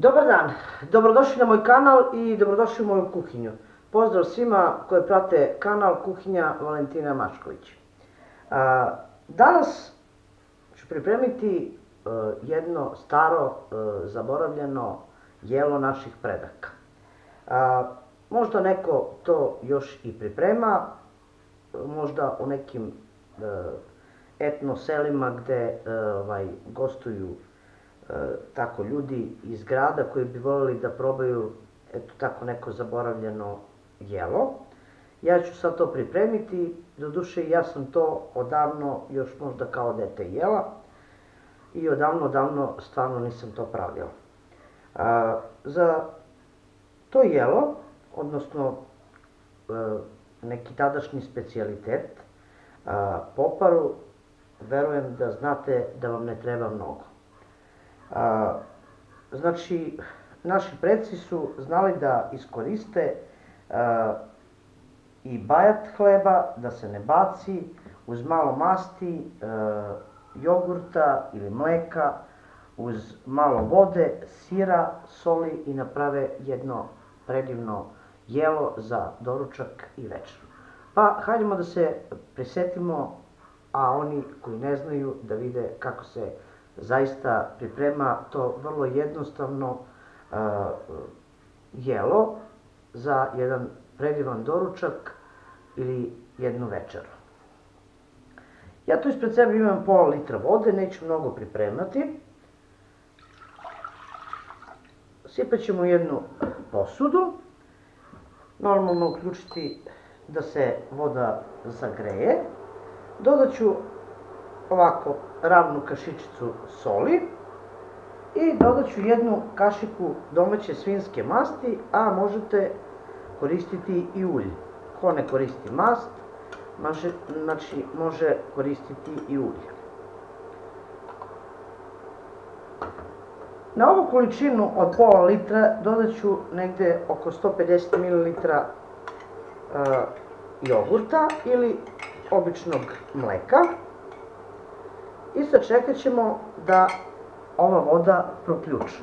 Dobar dan, dobrodošli na moj kanal i dobrodošli u moju kuhinju. Pozdrav svima koji prate kanal Kuhinja Valentina Mašković. Danas ću pripremiti e, jedno staro, e, zaboravljeno jelo naših predaka. Možda neko to još i priprema, možda u nekim e, etno selima gde ovaj, gostuju tako ljudi iz grada koji bi volili da probaju eto tako neko zaboravljeno jelo. Ja ću sad to pripremiti, do duše ja sam to odavno, još možda kao dete jela, i odavno, odavno stvarno nisam to pravila. A, za to jelo, odnosno e, neki tadašnji specialitet, a, poparu, verujem da znate da vam ne treba mnogo. A, znači, naši predsi su znali da iskoriste a, i bajat hleba, da se ne baci, uz malo masti, a, jogurta ili mleka, uz malo vode, sira, soli i naprave jedno predivno jelo za doručak i večer. Pa, hajdemo da se prisetimo, a oni koji ne znaju da vide kako se zaista priprema to vrlo jednostavno uh, jelo za jedan predivan doručak ili jednu večeru. Ja tu ispred sebe imam pola litra vode, neću mnogo pripremati. Sipat ćemo jednu posudu. Normalno uključiti da se voda zagreje. Dodat ću ovako ravnu kašičicu soli i dodat ću jednu kašiku domaće svinske masti, a možete koristiti i ulje. Ko ne koristi mast, može, znači može koristiti i ulje. Na ovu količinu od pola litra dodat ću negde oko 150 ml uh, jogurta ili običnog mleka i sačekat ćemo da ova voda proključi.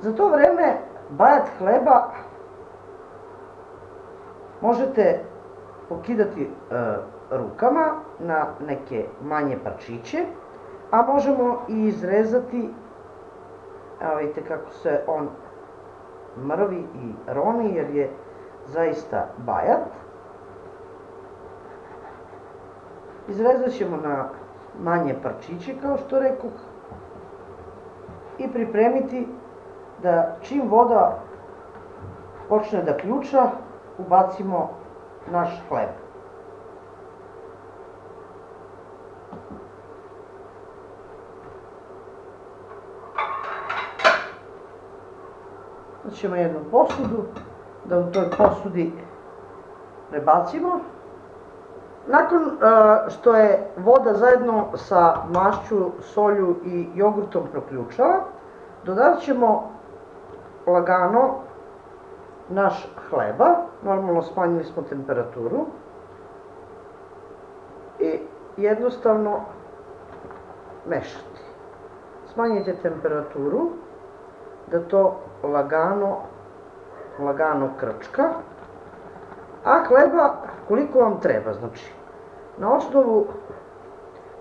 Za to vreme bajat hleba možete pokidati e, rukama na neke manje parčiće, a možemo i izrezati, evo vidite kako se on mrvi i roni jer je zaista bajat. Izrezat ćemo na manje parčiće, kao što rekoh, i pripremiti da čim voda počne da ključa, ubacimo naš hleb. ćemo jednu posudu, da u toj posudi prebacimo Nakon što je voda zajedno sa mašću, solju i jogurtom proključala, dodat ćemo lagano naš hleba, normalno smanjili smo temperaturu. I jednostavno mešati. Smanjite temperaturu da to lagano, lagano krčka. A hleba koliko vam treba, znači na osnovu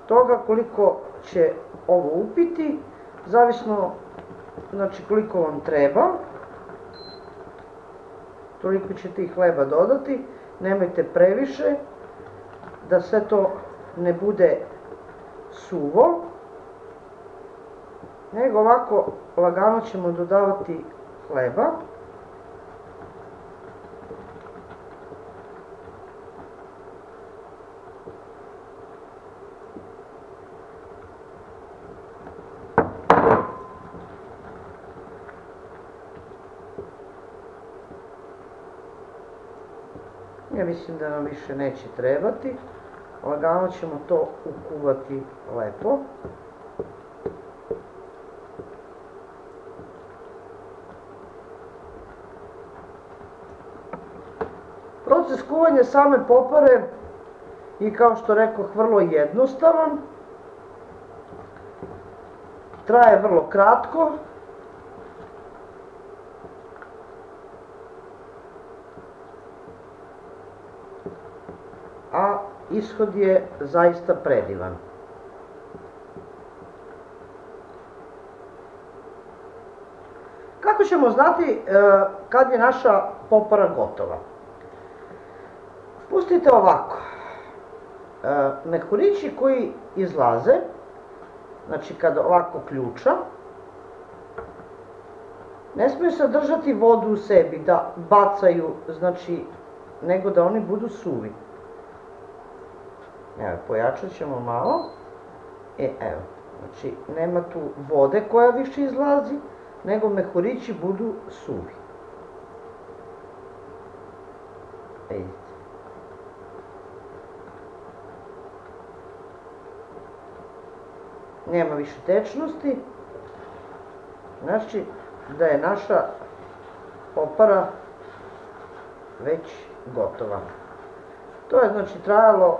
toga koliko će ovo upiti, zavisno znači koliko vam treba, toliko ćete i hleba dodati, nemojte previše, da sve to ne bude suvo, nego ovako lagano ćemo dodavati hleba, Ja mislim da nam više neće trebati. Lagano ćemo to ukuvati lepo. Proces kuvanja same popare i kao što rekao vrlo jednostavan. traje vrlo kratko. A ishod je zaista predivan. Kako ćemo znati e, kad je naša popara gotova? Pustite ovako. E, mehurići koji izlaze, znači kad ovako ključa, ne smiju sadržati vodu u sebi, da bacaju, znači, nego da oni budu suvi. Evo, pojačat ćemo malo. E, evo, znači, nema tu vode koja više izlazi, nego mehurići budu suvi. Vidite. Nema više tečnosti. Znači da je naša opara već gotova. To je znači trajalo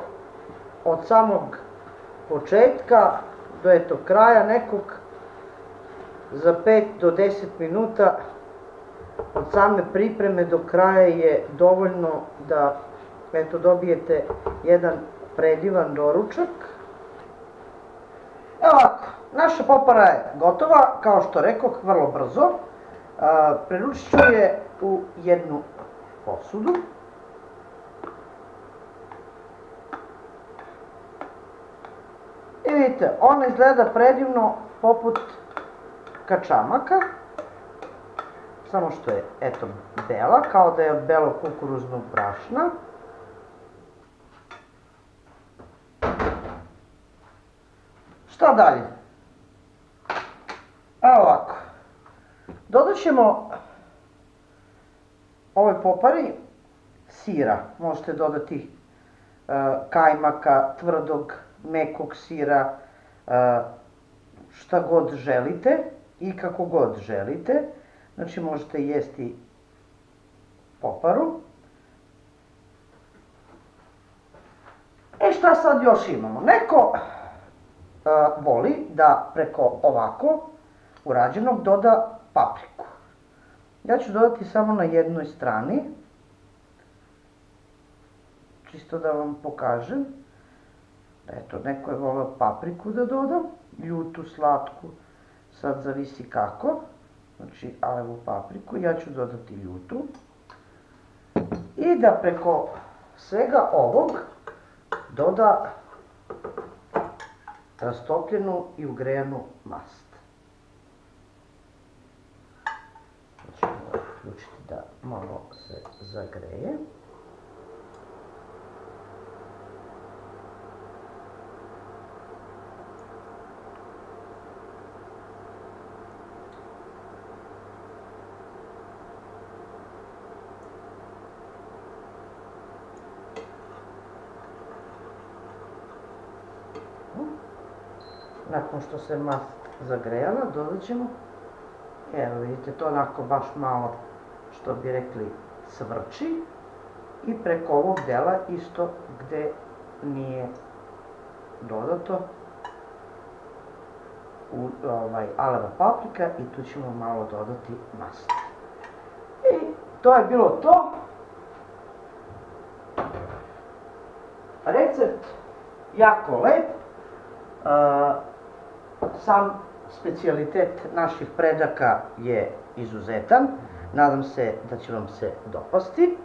od samog početka do eto kraja nekog za 5 do 10 minuta od same pripreme do kraja je dovoljno da eto dobijete jedan predivan doručak. Evo ovako, naša popara je gotova, kao što rekoh, vrlo brzo. Preručit ću je u jednu posudu. I vidite, ona izgleda predivno poput kačamaka, samo što je, eto, bela, kao da je belo kukuruznog brašna. Šta dalje? Evo ovako. Dodat ćemo ovoj popari sira. Možete dodati uh, kajmaka, tvrdog, mekog sira, šta god želite i kako god želite. Znači možete jesti poparu. E šta sad još imamo? Neko voli da preko ovako urađenog doda papriku. Ja ću dodati samo na jednoj strani. Čisto da vam pokažem. Eto, neko je volio papriku da dodam, ljutu, slatku, sad zavisi kako. Znači, alevu papriku, ja ću dodati ljutu. I da preko svega ovog doda rastopljenu i ugrejanu mast. Znači, uključiti da malo se zagreje. Nakon što se mast zagrejala, dodat ćemo, evo vidite, to onako baš malo, što bi rekli, svrči. I preko ovog dela isto gde nije dodato u, ovaj, aleva paprika i tu ćemo malo dodati mast. I to je bilo to. Recept jako lep. Sam specijalitet naših predaka je izuzetan. Nadam se da će vam se dopasti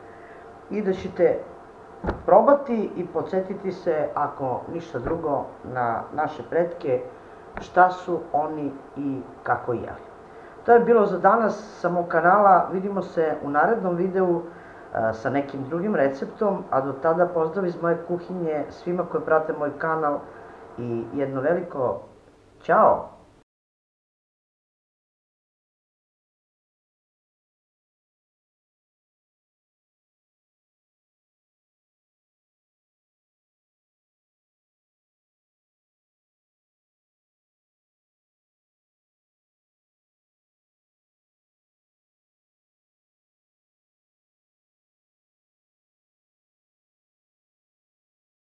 i da ćete probati i podsjetiti se, ako ništa drugo, na naše predke, šta su oni i kako jeli. To je bilo za danas sa mog kanala. Vidimo se u narednom videu e, sa nekim drugim receptom, a do tada pozdrav iz moje kuhinje svima koji prate moj kanal i jedno veliko Tchau!